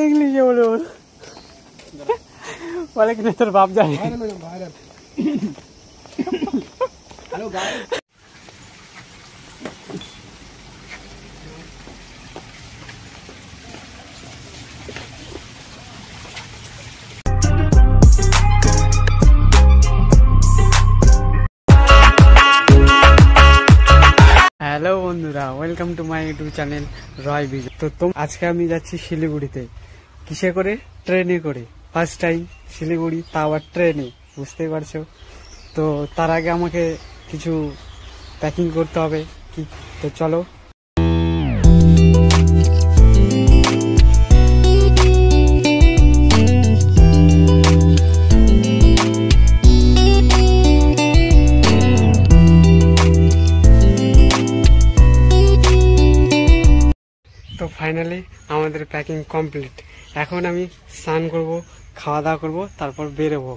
देख लीजिए बोले बोले। कितने तरफ़ आप hello guys. Welcome to my YouTube channel Roy Bijoy তো তোম আজকে আমি যাচ্ছি শিলিগুড়িতে। কিসে করে? ট্রেনে করে। ফার্স্ট টাইম শিলিগুড়ি তা আবার ট্রেনে, বুঝতেই পারছ? তো তার আগে আমাকে কিছু প্যাকিং করতে হবে। কি? তো চলো ফাইনালি আমাদের প্যাকিং কমপ্লিট এখন আমি স্নান করব খাওয়া দাওয়া করব তারপর বেরোবো।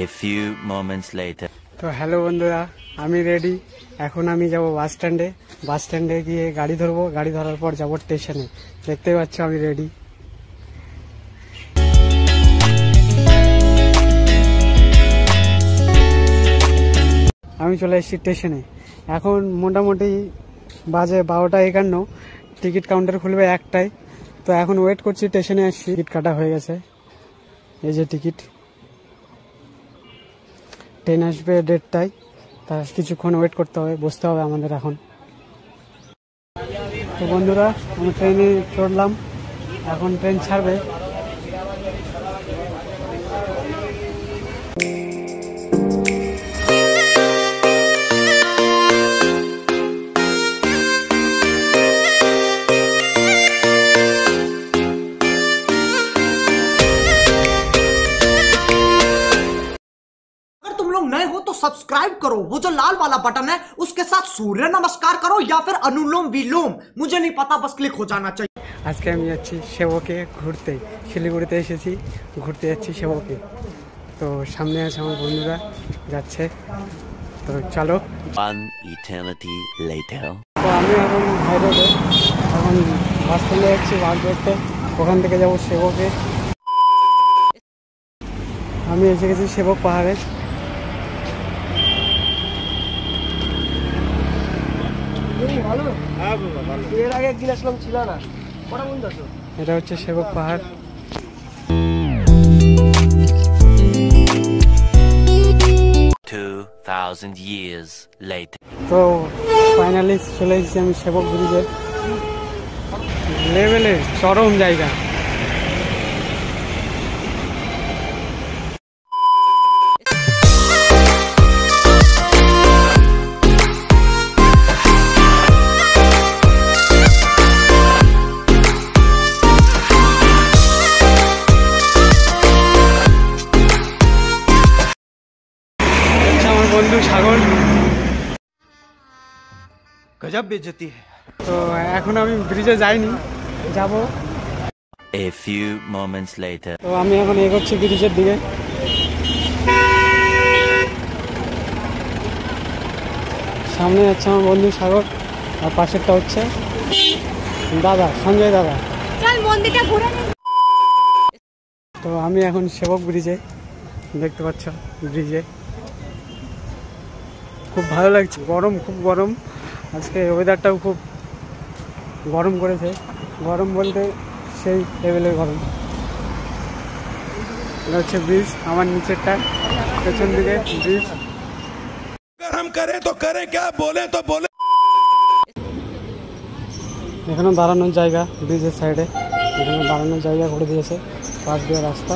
A few moments later. তো হ্যালো বন্ধুরা আমি রেডি এখন আমি যাব বাস স্ট্যান্ডে বাস স্ট্যান্ডে গিয়ে গাড়ি ধরবো। গাড়ি ধরার পর যাব স্টেশনে দেখতে পাচ্ছ আমি রেডি আমি চলে এসেছি স্টেশনে এখন মোটামুটি বাজে বারোটা একান্ন। টিকিট কাউন্টার খুলবে একটাই। তো এখন ওয়েট করছি স্টেশনে আসছি, টিকিট কাটা হয়ে গেছে। এই যে টিকিট। ট্রেন আসবে দেড়টায়, তা কিছুক্ষণ ওয়েট করতে হবে, বসতে হবে আমাদের এখন। তো বন্ধুরা, আমি ট্রেনে চড়লাম, এখন ট্রেন ছাড়বে। करो वो जो लाल वाला बटन है उसके साथ सूर्य नमस्कार करो या फिर अनुलोम विलोम मुझे नहीं पता बस क्लिक हो जाना चाहिए আজকে আমি যাচ্ছি সেবকে ঘুরতে শিলিগুড়িতে এসেছি ঘুরতে যাচ্ছি সেবকে তো সামনে আছে আমার বন্ধুরা যাচ্ছে তো চলো One eternity later. তো আমি এখন হাই রোডে এখন বাস স্ট্যান্ডে যাচ্ছি বাস ধরতে ওখান থেকে যাবো সেবকে আমি এসে গেছি সেবক পাহাড়ে এর আগে একদিন আসলাম ছিল না। কটা বন্ধু আছো এটা হচ্ছে সেবক পাহাড়। Two thousand years later. তো ফাইনালি চলে এসেছি আমি সেবক ব্রিজে। লেভেলে চরম জায়গা। গজব বেজতি তো এখন আমি ব্রিজে যাইনি যাব। এ ফিউ মোমেন্টস লেটার তো আমি এখন এগোচ্ছি ব্রিজের দিকে। সামনে আছে আমার বন্ধু সাগর আর পাশেরটা হচ্ছে দাদা সঞ্জয় দাদা। তো আমি এখন সেবক ব্রিজে দেখতে পাচ্ছ ব্রিজে। খুব ভালো লাগছে গরম খুব গরম। আজকে ওয়েদারটাও খুব গরম করেছে গরম বলতে সেই লেভেলের গরম এটা হচ্ছে ব্রিজ আমার নিচেরটা পেছন দিকে ব্রিজ করে তো করে কে বলে তো বলে এখানে দাঁড়ানোর জায়গা ব্রিজের সাইডে এখানে দাঁড়ানোর জায়গা করে দিয়েছে পাশ দিয়ে রাস্তা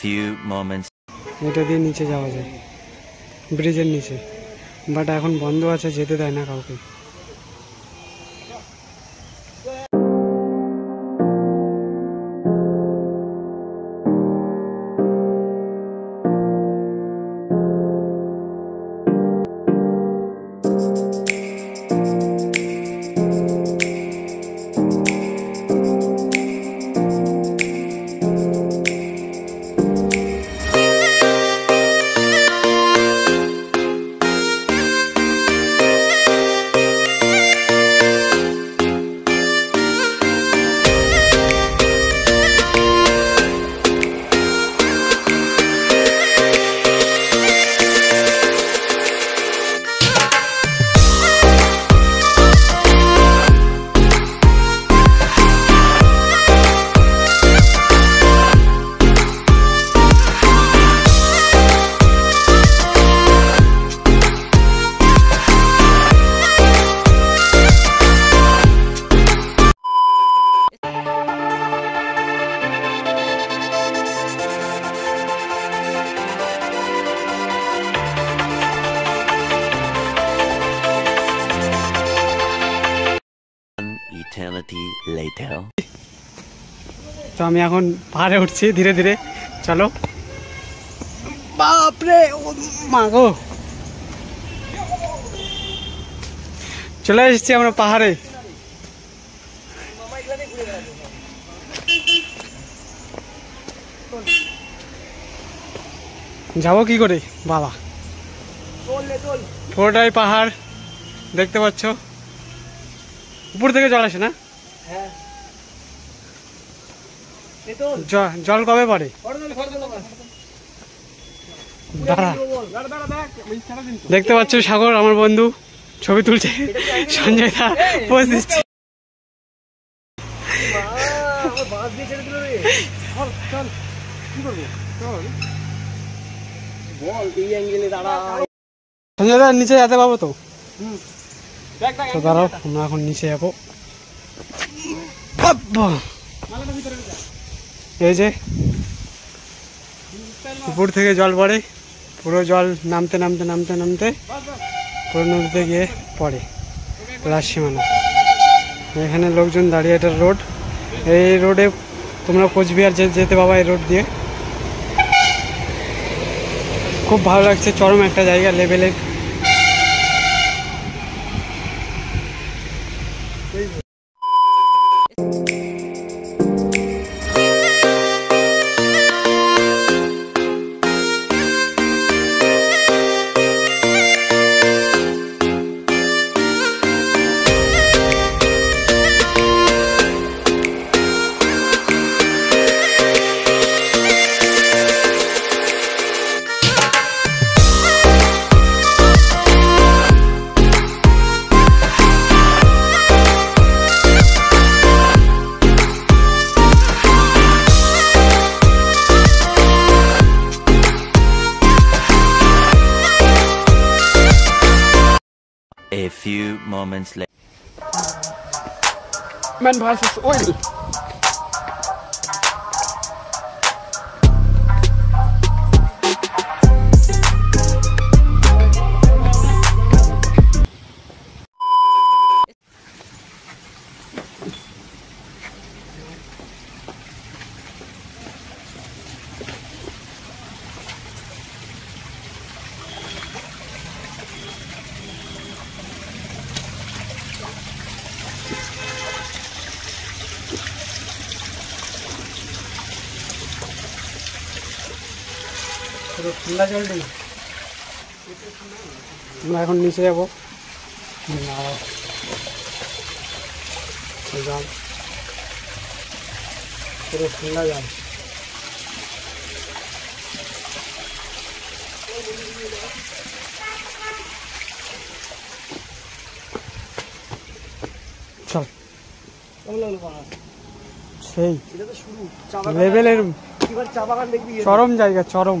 few moments. এটা দিয়ে নিচে যাওয়া যায়। ব্রিজের নিচে। বাট এখন বন্ধ আছে, যেতে দেয় না কাউকে। Later. তো আমি এখন পাহাড়ে উঠছি ধীরে ধীরে। চলো। বাপরে মা গো। চলে এসেছি আমরা পাহাড়ে। যাব কি করে? বাবা। পুরোটাই পাহাড়, দেখতে পাচ্ছ? উপর থেকে জল আসে না? জল কবে পড়ে? দাঁড়া। দেখতে পাচ্ছ সাগর আমার বন্ধু ছবি তুলছে। সঞ্জয় দা পোজ দিচ্ছে সঞ্জয় দা নিচে যেতে পাবো তো? তো দাঁড়াও আমরা এখন নিচে যাব। এই যে উপর থেকে জল পড়ে পুরো জল নামতে নামতে নামতে নামতে পুরো নদীতে গিয়ে পড়ে সীমানা। এখানে লোকজন দাঁড়িয়ে এটা রোড। এই রোডে তোমরা কোচবিহার যেতে পাবা এই রোড দিয়ে। খুব ভালো লাগছে চরম একটা জায়গা লেভেলের moments later. Man versus wild পুরো ঠান্ডা জল নেই আমরা এখন নিচে যাব নাও। এই জল পুরো ঠান্ডা জল চল সেই লেভেলের চরম জায়গা চরম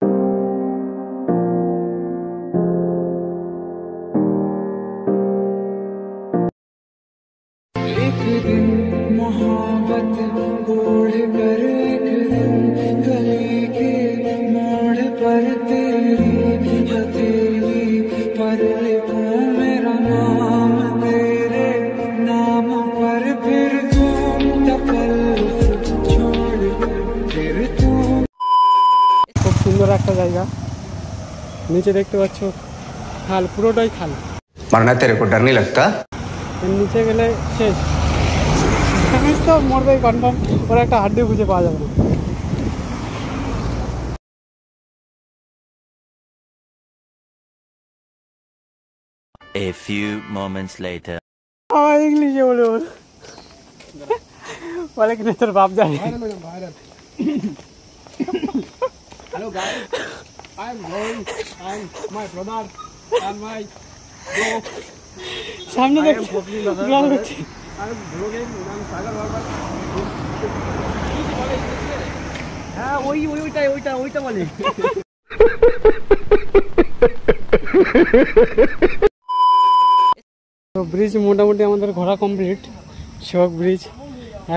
সুন্দর একটা জায়গা নিচে দেখতে পাচ্ছ খাল পুরোটাই খাল मरना तेरे को डर नहीं लगता এর নিচে গেলে শেষ আমি তো মরবেই কনফার্ম ওর একটা হাড্ডি খুঁজে পাওয়া যাবে না A few moments later. আমার ইংলিশে বলে বল বলে কিনা তোর বাপ জানে Hello guys, I'm going and my brother. And my bro. সামনে I দেখ am hoping the ব্লগ হচ্ছে। I'm vlogging and Sagar Barbar. হ্যাঁ ওই ওই ওইটাই ওইটা ওইটা বলে। তো ব্রিজ মোটামুটি আমাদের ঘোরা কমপ্লিট সেবক ব্রিজ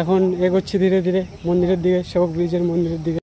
এখন এগোচ্ছি ধীরে ধীরে মন্দিরের দিকে সেবক ব্রিজের মন্দিরের দিকে।